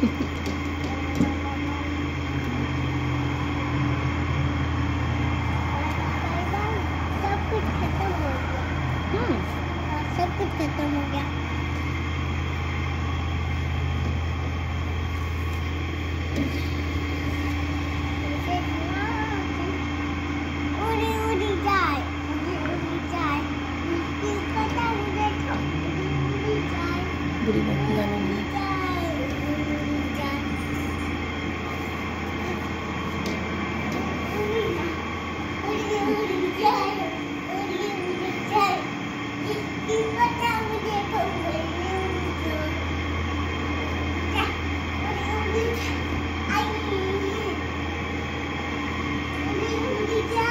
सब कुछ खत्म हो गया उड़ी उड़ी जाए उड़ी उड़ी जाए पता मुझे उड़ी जाए बुरी बात गाना Daddy, Daddy.